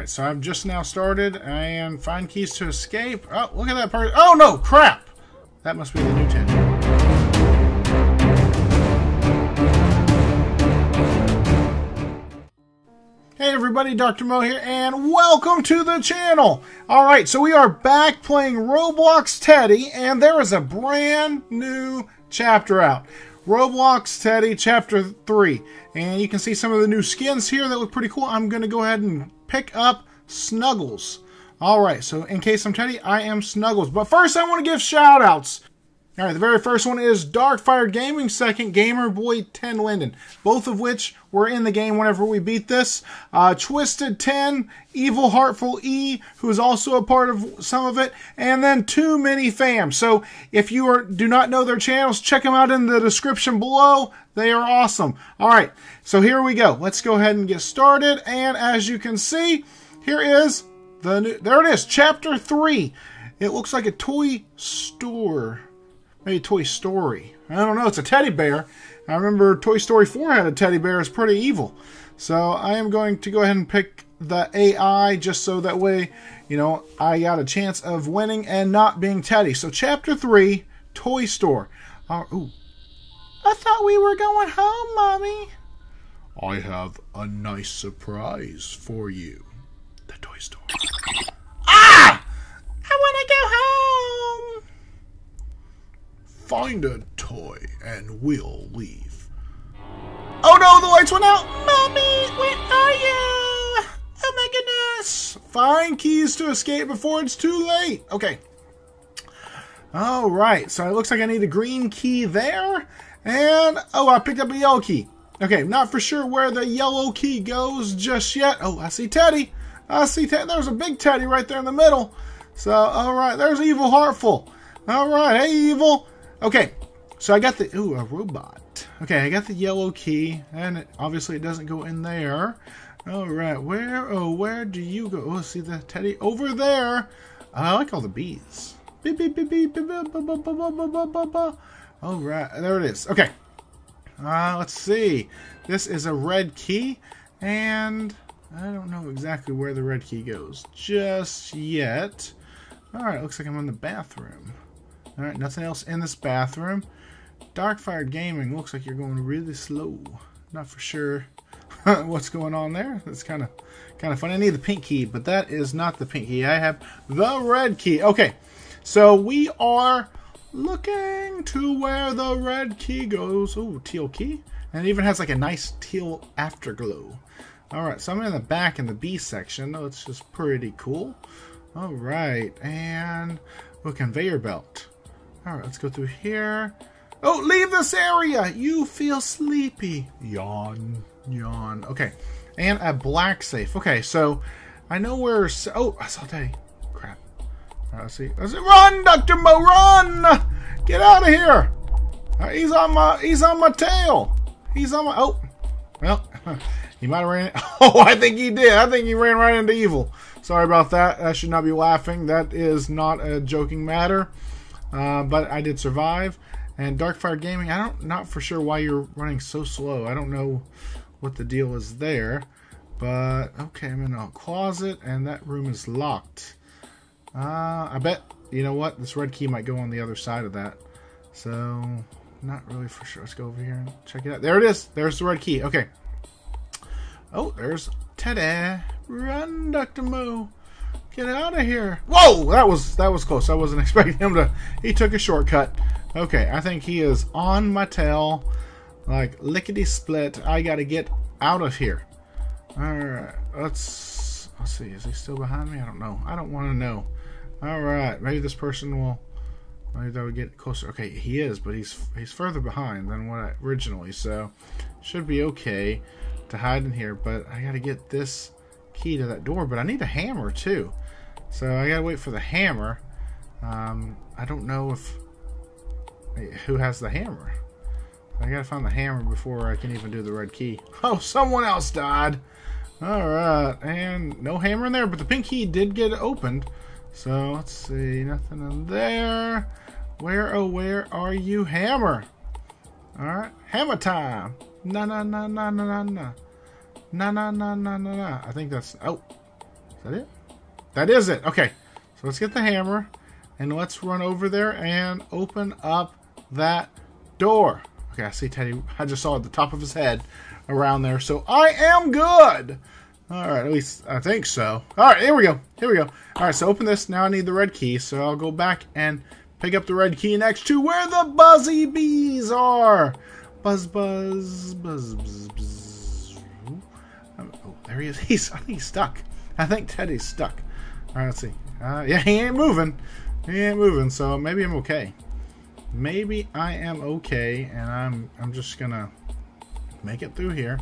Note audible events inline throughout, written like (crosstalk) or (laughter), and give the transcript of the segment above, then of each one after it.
Alright, so I've just now started and find keys to escape. Oh, look at that part. Oh no, crap! That must be the new Teddy. Hey everybody, Dr. Mo here, and welcome to the channel! Alright, so we are back playing Roblox Teddy, and there is a brand new chapter out. Roblox Teddy Chapter 3. And you can see some of the new skins here that look pretty cool. I'm going to go ahead and pick up Snuggles. Alright, so in case I'm Teddy, I am Snuggles. But first I want to give shout outs. Alright, the very first one is Darkfire Gaming, second Gamer Boy 10 Linden, both of which were in the game whenever we beat this. Uh, Twisted 10, Evil Heartful E, who is also a part of some of it, and then Too Many Fam. So if you are, do not know their channels, check them out in the description below. They are awesome. Alright, so here we go. Let's go ahead and get started, and as you can see, here is the new, there it is, Chapter 3. It looks like a toy store maybe Toy Story. I don't know. It's a teddy bear. I remember Toy Story 4 had a teddy bear. It's pretty evil. So I am going to go ahead and pick the AI just so that way, you know, I got a chance of winning and not being Teddy. So Chapter 3, Toy Store. Uh, ooh. I thought we were going home, Mommy. I have a nice surprise for you. The toy store. Ah! I want to go home. Find a toy and we'll leave. Oh no, the lights went out! Mommy, where are you? Oh my goodness! Find keys to escape before it's too late. Okay. Alright, so it looks like I need a green key there. And, oh, I picked up a yellow key. Okay, not for sure where the yellow key goes just yet. Oh, I see Teddy. I see Teddy. There's a big Teddy right there in the middle. So, alright, there's Evil Heartful. Alright, hey, Evil. Okay, so I got the, ooh, a robot. Okay, I got the yellow key, and it, obviously it doesn't go in there. All right, where, oh, where do you go? Oh, see the teddy over there. I like all the bees. Beep, beep, beep, beep, beep, beep, beep, beep, beep, beep, beep. All right, there it is. Okay, uh, let's see. This is a red key, and I don't know exactly where the red key goes just yet. All right, looks like I'm in the bathroom. Alright, nothing else in this bathroom. Darkfire Gaming looks like you're going really slow. Not for sure (laughs) what's going on there. That's kind of kind of funny. I need the pink key, but that is not the pink key. I have the red key. Okay, so we are looking to where the red key goes. Oh, teal key. And it even has like a nice teal afterglow. Alright, so I'm in the back in the B section. It's just pretty cool. Alright, and a conveyor belt. Alright, let's go through here. Oh, leave this area! You feel sleepy. Yawn. Yawn. Okay. And a black safe. Okay, so I know where... Oh, I saw Teddy. Crap. Alright, let's see. Let's see. Run, Dr. Mo, run! Get out of here! Right, he's on my... He's on my tail. He's on my... Oh. Well, (laughs) he might have ran... (laughs) Oh, I think he did. I think he ran right into evil. Sorry about that. I should not be laughing. That is not a joking matter. Uh, but I did survive. And Darkfire Gaming, I don't not for sure why you're running so slow. I don't know what the deal is there. But okay, I'm in a closet and that room is locked. Uh, I bet you know what? This red key might go on the other side of that. So not really for sure. Let's go over here and check it out. There it is. There's the red key. Okay. Oh, there's Teddy. Run, Dr. Mo. Get out of here. Whoa, that was that was close. I wasn't (laughs) expecting him to he took a shortcut. Okay, I think he is on my tail. Like lickety split. I gotta get out of here. Alright, let's let's see. Is he still behind me? I don't know. I don't want to know. Alright, maybe this person will maybe that would get closer. Okay, he is, but he's he's further behind than what I originally, so should be okay to hide in here, but I gotta get this key to that door, but I need a hammer too. So I gotta wait for the hammer. Um, I don't know if who has the hammer. I gotta find the hammer before I can even do the red key. (laughs) Oh, someone else died. Alright, and no hammer in there, but the pink key did get opened. So let's see, nothing in there. Where, oh, where are you, hammer? Alright, hammer time. Na na na na na na. Na na na na na na. I think that's. Oh, is that it? That is it. Okay. So let's get the hammer and let's run over there and open up that door. Okay, I see Teddy. I just saw at the top of his head around there. So I am good. All right, at least I think so. All right, here we go. Here we go. All right, so open this. Now I need the red key. So I'll go back and pick up the red key next to where the buzzy bees are. Buzz, buzz, buzz, buzz, buzz. Oh, there he is. (laughs) He's, I think he's stuck. I think Teddy's stuck. All right, let's see. Uh, yeah, he ain't moving. He ain't moving, so maybe I'm okay. Maybe I am okay, and I'm I'm just gonna make it through here.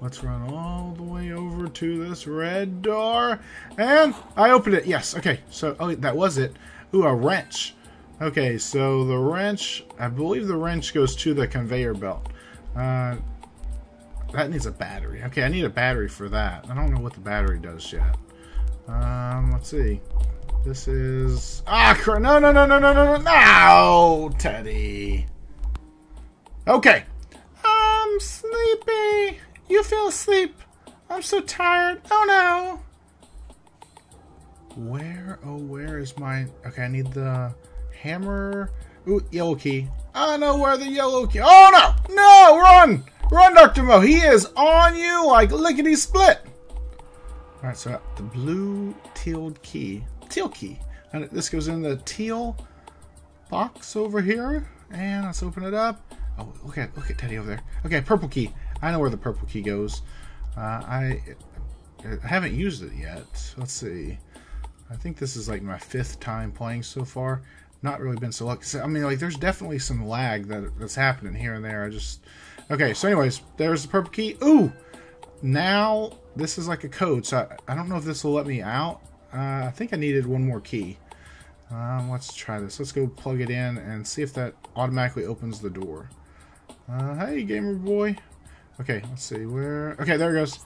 Let's run all the way over to this red door, and I opened it. Yes, okay. So, oh, that was it. Ooh, a wrench. Okay, so the wrench, I believe the wrench goes to the conveyor belt. Uh, that needs a battery. Okay, I need a battery for that. I don't know what the battery does yet. Um, let's see. This is... Ah, no, no, no, no, no, no, no, no, Teddy. Okay. I'm sleepy. You feel asleep. I'm so tired. Oh, no. Where, oh, where is my... Okay, I need the hammer. Ooh, yellow key. I know where the yellow key... Oh, no! No! Run! Run, Dr. Mo! He is on you like lickety-split! Alright, so the blue teal key. Teal key. And this goes in the teal box over here. And let's open it up. Oh, look at look at Teddy over there. Okay, purple key. I know where the purple key goes. Uh, I, I haven't used it yet. Let's see. I think this is like my fifth time playing so far. Not really been so lucky. I mean, like, there's definitely some lag that that's happening here and there. I just... Okay, so anyways, there's the purple key. Ooh! Now, this is like a code, so I, I don't know if this will let me out. Uh, I think I needed one more key. Um, let's try this. Let's go plug it in and see if that automatically opens the door. Uh, hey, gamer boy. Okay, let's see where. Okay, there it goes.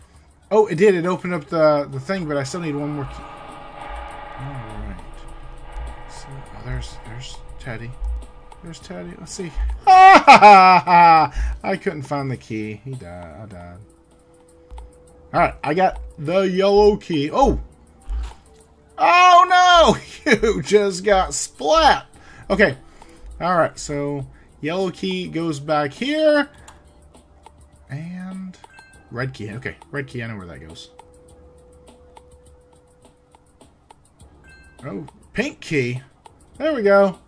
Oh, it did. It opened up the the thing, but I still need one more key. All right. So, oh, there's there's Teddy. There's Teddy. Let's see. (laughs) I couldn't find the key. He died. I died. All right, I got the yellow key. Oh, oh no! (laughs) You just got splat. Okay. All right. So yellow key goes back here, and red key. Okay, red key. I know where that goes. Oh, pink key. There we go.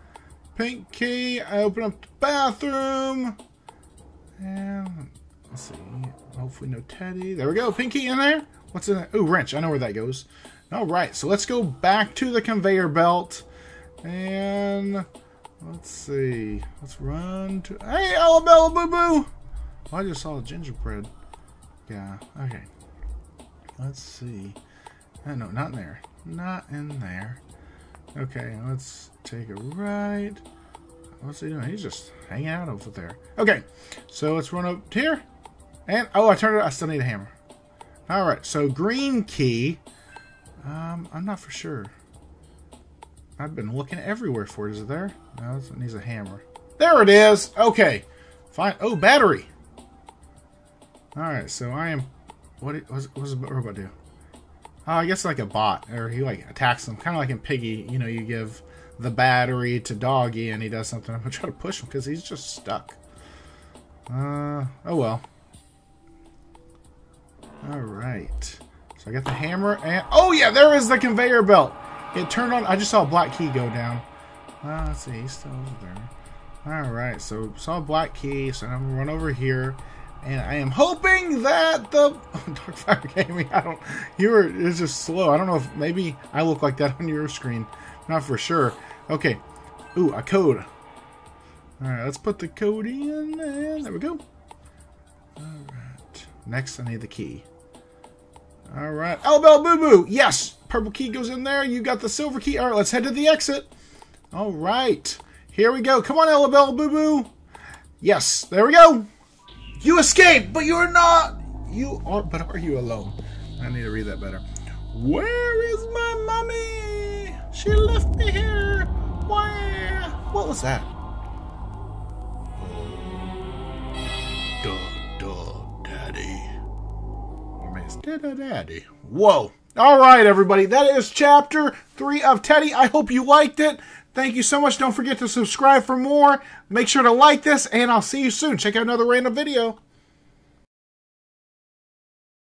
Pink key. I open up the bathroom. And let's see. Hopefully no Teddy. There we go. Pinky in there. What's in there? Oh, wrench. I know where that goes. All right. So let's go back to the conveyor belt. And let's see. Let's run to... Hey, Alabella Boo Boo. Oh, I just saw a gingerbread. Yeah. Okay. Let's see. Oh, no, not in there. Not in there. Okay, let's take a right. What's he doing? He's just hanging out over there. Okay, so let's run up here. And, oh, I turned it. I still need a hammer. All right, so green key. Um, I'm not for sure. I've been looking everywhere for it. Is it there? No, it needs a hammer. There it is. Okay, fine. Oh, battery. All right, so I am. What? What's, what's the robot do? Oh, I guess like a bot, or he like attacks them, kind of like in Piggy. You know, you give the battery to Doggy, and he does something. I'm gonna try to push him because he's just stuck. Uh, oh well. All right. So I got the hammer, and oh yeah, there is the conveyor belt. It turned on. I just saw a black key go down. Uh, let's see, he's still over there. All right, so saw a black key, so I'm gonna run over here. And I am hoping that the (laughs) Darkfire Gaming, (laughs) I don't, you were, it's just slow. I don't know if maybe I look like that (laughs) on your screen. Not for sure. Okay. Ooh, a code. Alright, let's put the code in, and there we go. Alright. Next, I need the key. Alright. Oh, Boo Boo! Yes! Purple key goes in there. You got the silver key. Alright, let's head to the exit. Alright. Here we go. Come on, Elabelle Boo Boo. Yes, there we go. You escaped, but you're not. You are, but are you alone? I need to read that better. Where is my mommy? She left me here. Where? What was that? Whoa, All right, everybody. That is chapter three of Teddy. I hope you liked it. Thank you so much. Don't forget to subscribe for more. Make sure to like this, and I'll see you soon. Check out another random video.